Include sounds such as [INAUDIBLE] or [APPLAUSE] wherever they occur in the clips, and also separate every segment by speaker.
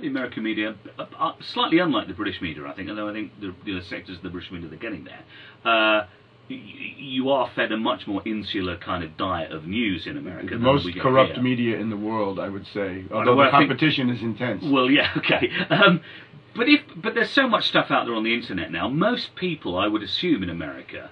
Speaker 1: the American media, uh, uh, slightly unlike the British media, I think, although I think the, the sectors of the British media they're getting there. Uh, you are fed a much more insular kind of diet of news in America.
Speaker 2: The most corrupt
Speaker 1: here.
Speaker 2: media in the world, I would say. Although
Speaker 1: well,
Speaker 2: the
Speaker 1: I think-
Speaker 2: competition is intense.
Speaker 1: Well, yeah, [LAUGHS] okay. Um, but if but there's so much stuff out there on the internet now. Most people, I would assume, in America,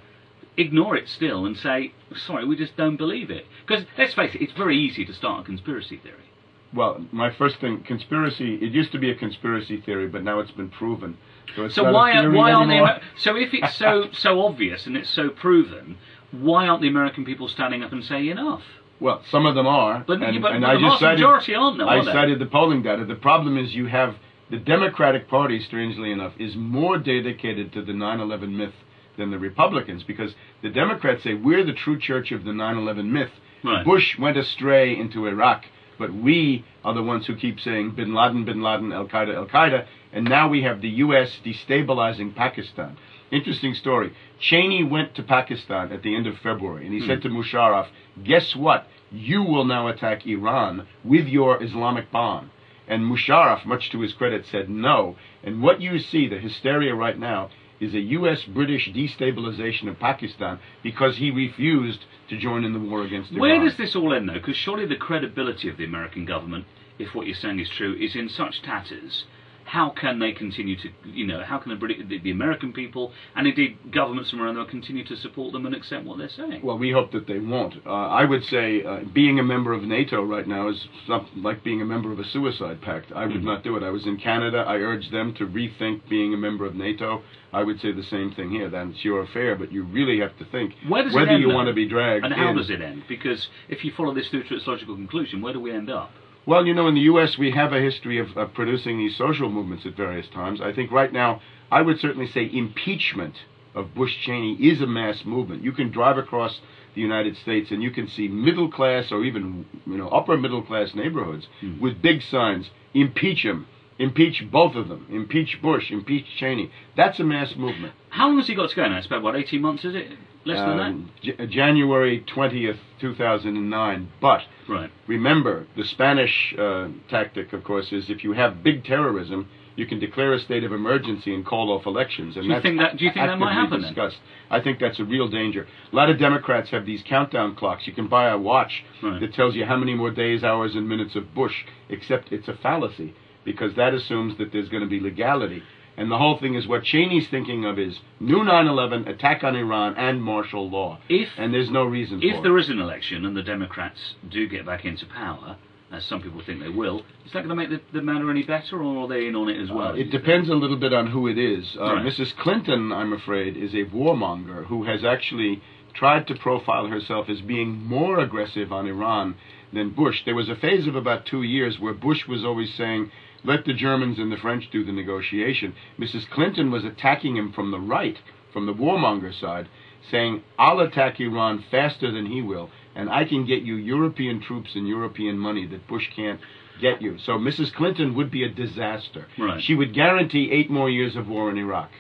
Speaker 1: ignore it still and say, "Sorry, we just don't believe it." Because let's face it, it's very easy to start a conspiracy theory.
Speaker 2: Well, my first thing, conspiracy. It used to be a conspiracy theory, but now it's been proven. So, it's
Speaker 1: So why why aren't the so if it's so [LAUGHS] so obvious and it's so proven, why aren't the American people standing up and saying enough?
Speaker 2: Well, some of them are,
Speaker 1: But,
Speaker 2: and,
Speaker 1: but,
Speaker 2: and
Speaker 1: but
Speaker 2: I
Speaker 1: the
Speaker 2: just
Speaker 1: vast
Speaker 2: cited.
Speaker 1: majority aren't, though,
Speaker 2: I
Speaker 1: are
Speaker 2: cited the polling data. The problem is you have the Democratic Party, strangely enough, is more dedicated to the 9/11 myth than the Republicans because the Democrats say we're the true church of the 9/11 myth.
Speaker 1: Right.
Speaker 2: Bush went astray into Iraq, but we are the ones who keep saying Bin Laden, Bin Laden, Al Qaeda, Al Qaeda, and now we have the U.S. destabilizing Pakistan. Interesting story. Cheney went to Pakistan at the end of February, and he hmm. said to Musharraf, "Guess what? You will now attack Iran with your Islamic bomb." And Musharraf, much to his credit, said no. And what you see, the hysteria right now, is a U.S. British destabilization of Pakistan because he refused to join in the war against Iran.
Speaker 1: Where does this all end, though? Because surely the credibility of the American government, if what you're saying is true, is in such tatters. How can they continue to, you know, how can the, the, the American people and indeed governments from around the world continue to support them and accept what they're saying?
Speaker 2: Well, we hope that they won't. Uh, I would say uh, being a member of NATO right now is something like being a member of a suicide pact. I would
Speaker 1: Mhm.
Speaker 2: not do it. I was in Canada. I urged them to rethink being a member of NATO. I would say the same thing here. That's your affair, but you really have to think
Speaker 1: Where does it
Speaker 2: whether
Speaker 1: end,
Speaker 2: you
Speaker 1: though?
Speaker 2: want to be dragged
Speaker 1: and how
Speaker 2: in.
Speaker 1: does it end? Because if you follow this through to its logical conclusion, where do we end up?
Speaker 2: Well, you know, in the U.S., we have a history of, of producing these social movements at various times. I think right now, I would certainly say impeachment of Bush Cheney is a mass movement. You can drive across the United States and you can see middle class or even you know upper middle class neighborhoods
Speaker 1: Hmm.
Speaker 2: with big signs: impeach him, impeach both of them, impeach Bush, impeach Cheney. That's a mass movement.
Speaker 1: How long has he got to go now? It's about, what, 18 months, is it? Less than
Speaker 2: Um, J- January twentieth, two thousand and nine. But?
Speaker 1: Right.
Speaker 2: Remember, the Spanish uh, tactic, of course, is if you have big terrorism, you can declare a state of emergency and call off elections. And
Speaker 1: Do you
Speaker 2: that's
Speaker 1: think that- do you think that might happen then?
Speaker 2: discussed. I think that's a real danger. A lot of Democrats have these countdown clocks. You can buy a watch
Speaker 1: Right.
Speaker 2: that tells you how many more days, hours, and minutes of Bush, except it's a fallacy because that assumes that there's going to be legality. And the whole thing is what Cheney's thinking of is new 9/11, attack on Iran, and martial law.
Speaker 1: If
Speaker 2: And there's no reason for
Speaker 1: If
Speaker 2: it.
Speaker 1: there is an election and the Democrats do get back into power, as some people think they will, is that going to make the, the matter any better, or are they in on it as well?
Speaker 2: Uh, it depends a little bit on who it is. Uh,
Speaker 1: Right.
Speaker 2: Mrs. Clinton, I'm afraid, is a warmonger who has actually tried to profile herself as being more aggressive on Iran than Bush. There was a phase of about two years where Bush was always saying, let the Germans and the French do the negotiation. Mrs. Clinton was attacking him from the right, from the warmonger side, saying, I'll attack Iran faster than he will, and I can get you European troops and European money that Bush can't get you. So Mrs. Clinton would be a disaster.
Speaker 1: Right.
Speaker 2: She would guarantee eight more years of war in Iraq.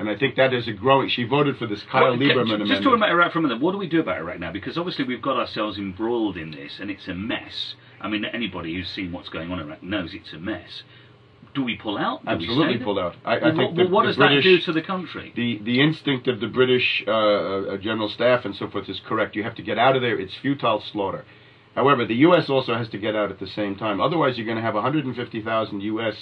Speaker 2: And I think that is a growing. She voted for this Kyl
Speaker 1: Well,
Speaker 2: Lieberman
Speaker 1: just
Speaker 2: amendment.
Speaker 1: talking about Iraq for a minute, what do we do about Iraq now? Because obviously we've got ourselves embroiled in this, and it's a mess. I mean, anybody who's seen what's going on in Iraq knows it's a mess. Do we pull out? Do
Speaker 2: Absolutely pull out. I, I
Speaker 1: Well,
Speaker 2: think
Speaker 1: what,
Speaker 2: the,
Speaker 1: well, what
Speaker 2: the
Speaker 1: does
Speaker 2: British,
Speaker 1: that do to the country?
Speaker 2: the the instinct of the British uh, uh, general staff and so forth is correct. You have to get out of there. It's futile slaughter. However, the U.S. also has to get out at the same time. Otherwise, you're going to have 150,000 U.S.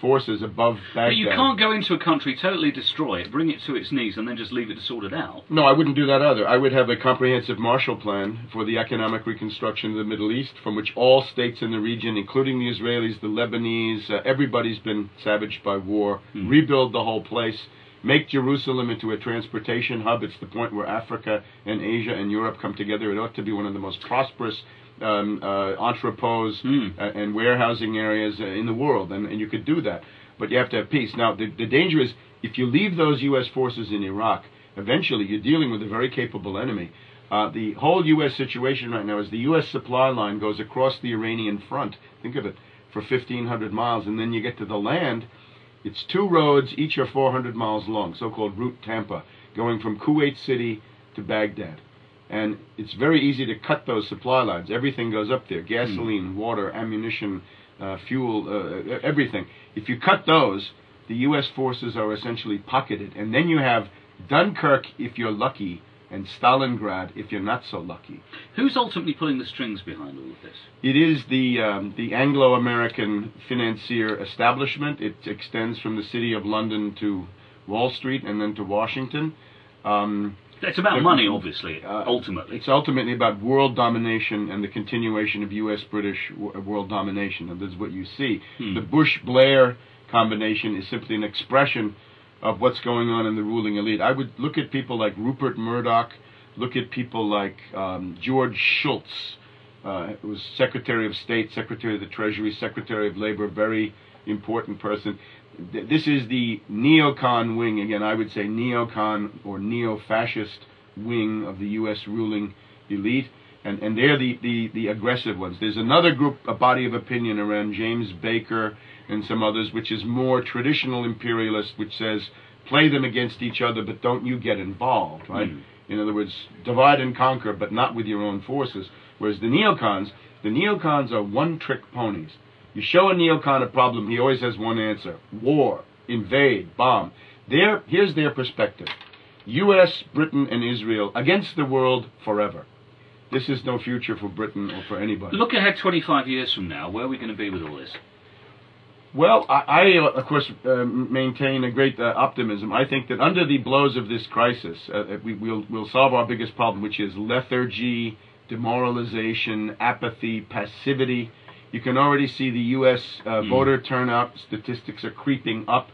Speaker 2: forces above Baghdad.
Speaker 1: But you can't go into a country, totally destroy it, bring it to its knees, and then just leave it to sort it out.
Speaker 2: No, I wouldn't do that either. I would have a comprehensive Marshall Plan for the economic reconstruction of the Middle East, from which all states in the region, including the Israelis, the Lebanese, uh, everybody's been savaged by war,
Speaker 1: Hmm.
Speaker 2: rebuild the whole place, make Jerusalem into a transportation hub. It's the point where Africa and Asia and Europe come together. It ought to be one of the most prosperous um, uh, entrepôts uh, and warehousing areas uh, in the world, and, and you could do that. But you have to have peace. Now, the, the danger is if you leave those U.S. forces in Iraq, eventually you're dealing with a very capable enemy. Uh, the whole U.S. situation right now is the U.S. supply line goes across the Iranian front. Think of it for 1,500 miles, and then you get to the land. It's two roads, each are 400 miles long, so-called Route Tampa, going from Kuwait City to Baghdad. And it's very easy to cut those supply lines. Everything goes up there: gasoline, water, ammunition, uh, fuel, uh, everything. If you cut those, the U.S. forces are essentially pocketed, and then you have Dunkirk if you're lucky, and Stalingrad if you're not so lucky.
Speaker 1: Who's ultimately pulling the strings behind all of this?
Speaker 2: It is the um, the Anglo-American financier establishment. It extends from the city of London to Wall Street and then to Washington. Um,
Speaker 1: it's about money, obviously,
Speaker 2: uh,
Speaker 1: ultimately.
Speaker 2: It's ultimately about world domination and the continuation of U.S. British world domination, and this is what you see.
Speaker 1: Hmm.
Speaker 2: The Bush Blair combination is simply an expression of what's going on in the ruling elite. I would look at people like Rupert Murdoch, look at people like um, George Shultz, uh, who was Secretary of State, Secretary of the Treasury, Secretary of Labor, very important person. This is the neocon wing, again, I would say neocon or neo fascist wing of the U.S. ruling elite. And, and they're the, the, the aggressive ones. There's another group, a body of opinion around James Baker and some others, which is more traditional imperialist, which says play them against each other, but don't you get involved, right? Mm. In other words, divide and conquer, but not with your own forces. Whereas the neocons, the neocons are one-trick ponies. You show a neocon a problem, he always has one answer: war, invade, bomb. Their, here's their perspective: U.S., Britain, and Israel against the world forever. This is no future for Britain or for anybody.
Speaker 1: Look ahead 25 years from now. Where are we going to be with all this?
Speaker 2: Well, I, I of course uh, maintain a great uh, optimism. I think that under the blows of this crisis, uh, uh, we, will we'll solve our biggest problem, which is lethargy, demoralization, apathy, passivity. You can already see the U.S. Uh, mm. voter turnout statistics are creeping up.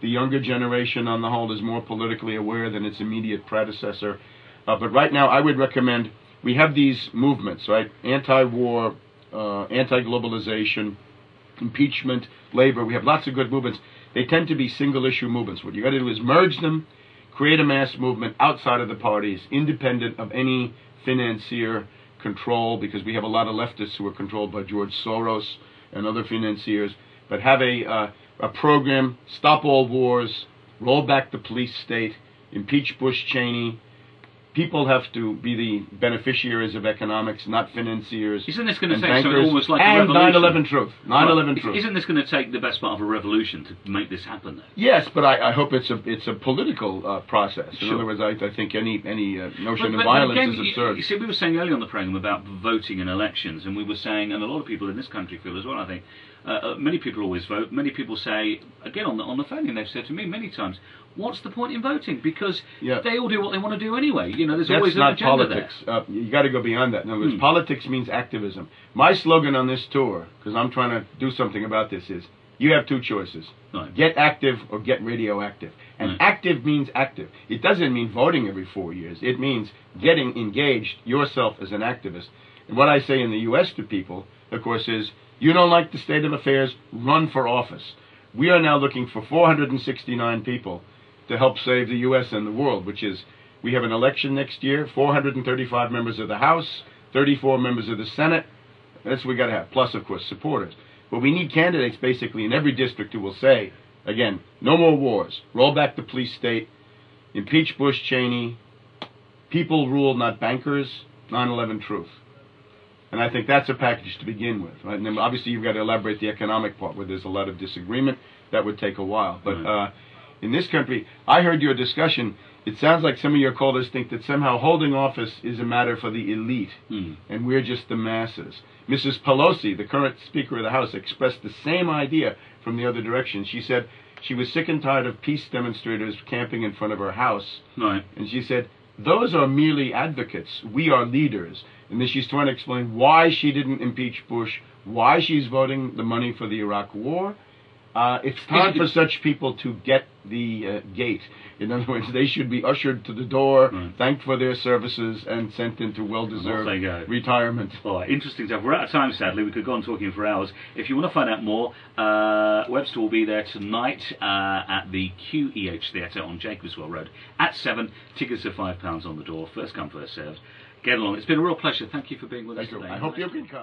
Speaker 2: The younger generation, on the whole, is more politically aware than its immediate predecessor. Uh, but right now, I would recommend we have these movements, right? Anti-war, uh, anti-globalization impeachment, labor. We have lots of good movements. They tend to be single issue movements. What you got to do is merge them, create a mass movement outside of the parties, independent of any financier control, because we have a lot of leftists who are controlled by George Soros and other financiers. But have a uh, a program, stop all wars, roll back the police state, impeach Bush Cheney, people have to be the beneficiaries of economics, not financiers.
Speaker 1: Isn't this going to take
Speaker 2: bankers,
Speaker 1: almost like
Speaker 2: and
Speaker 1: a revolution?
Speaker 2: 9/11 truth? 9/11 truth.
Speaker 1: Isn't this going to take the best part of a revolution to make this happen? Though?
Speaker 2: Yes, but I, I hope it's a it's a political uh, process. In
Speaker 1: Sure.
Speaker 2: other words, I, I think any any uh, notion
Speaker 1: But-
Speaker 2: of
Speaker 1: but- but
Speaker 2: violence
Speaker 1: again,
Speaker 2: is absurd.
Speaker 1: You see, we were saying earlier on the program about voting in elections, and we were saying, and a lot of people in this country feel as well. I think uh, uh, many people always vote. Many people say, again on the on the phone, and they've said to me many times, "What's the point in voting? Because
Speaker 2: Yeah.
Speaker 1: they all do what they want to do anyway. You know, there's
Speaker 2: That's
Speaker 1: always an
Speaker 2: not
Speaker 1: agenda
Speaker 2: politics. Uh, you got to go beyond that. In other words,
Speaker 1: Hmm.
Speaker 2: politics means activism. My slogan on this tour, because I'm trying to do something about this, is you have two choices.
Speaker 1: Right.
Speaker 2: Get active or get radioactive. And
Speaker 1: Right.
Speaker 2: active means active. It doesn't mean voting every four years. It means getting engaged yourself as an activist. And what I say in the U.S. to people, of course, is you don't like the state of affairs, run for office. We are now looking for 469 people to help save the U.S. and the world, which is we have an election next year, 435 members of the House, 34 members of the Senate. That's what we got to have, plus, of course, supporters. But we need candidates basically in every district who will say, again, no more wars, roll back the police state, impeach Bush Cheney, people rule, not bankers, 9 11 truth. And I think that's a package to begin with. Right? And then obviously you've got to elaborate the economic part where there's a lot of disagreement. That would take a while. But uh, in this country, I heard your discussion. It sounds like some of your callers think that somehow holding office is a matter for the elite,
Speaker 1: Hmm.
Speaker 2: and we're just the masses. Mrs. Pelosi, the current Speaker of the House, expressed the same idea from the other direction. She said she was sick and tired of peace demonstrators camping in front of her house.
Speaker 1: Right.
Speaker 2: And she said, those are merely advocates. We are leaders. And then she's trying to explain why she didn't impeach Bush, why she's voting the money for the Iraq war. Uh, it's time for such people to get the uh, gate. In other words, they should be ushered to the door,
Speaker 1: Right.
Speaker 2: thanked for their services, and sent into well-deserved retirement.
Speaker 1: All right, interesting stuff. We're out of time, sadly. We could go on talking for hours. If you want to find out more, uh, Webster will be there tonight uh, at the QEH Theatre on Jacobswell Road at 7. Tickets are £5 on the door. First come, first served. Get along. It's been a real pleasure. Thank you for being with
Speaker 2: Thank
Speaker 1: us
Speaker 2: you.
Speaker 1: today.
Speaker 2: I hope you can come.